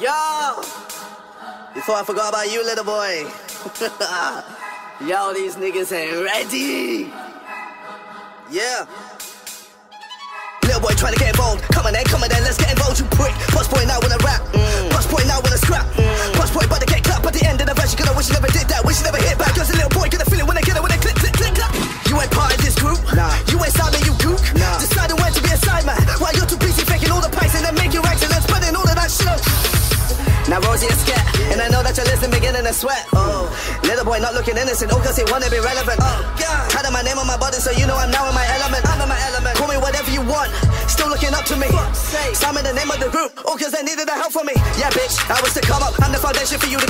Yo! Before I forgot about you, little boy. Yo, these niggas ain't ready. Yeah. Little boy trying to get involved. Come on then, Now Rosie is scared, and I know that you're listening, beginning to sweat. Oh, little boy not looking innocent, oh, cause he wanna be relevant. Oh, God. Had my name on my body, so you know I'm now in my element. I'm in my element. Call me whatever you want, still looking up to me. So I'm in the name of the group, oh, cause they needed the help from me. Yeah, bitch, I was to come up, I'm the foundation for you to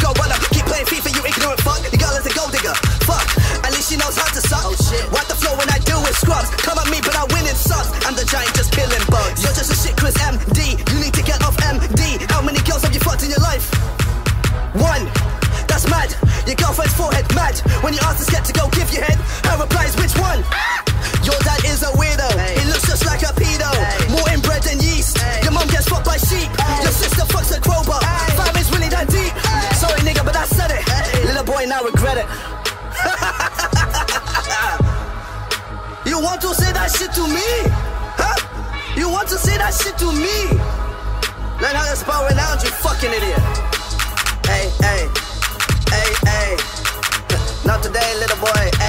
When you ask the skep to go give your head, her reply is which one? Ah! Your dad is a weirdo. He looks just like a pedo. More inbred than yeast. Your mom gets fucked by sheep. Your sister fucks a crowbar. Fam is really that deep. Sorry, nigga, but I said it. Little boy now regret it. you want to say that shit to me? Huh? You want to say that shit to me? Learn how to spell renowned, you fucking idiot. Little boy.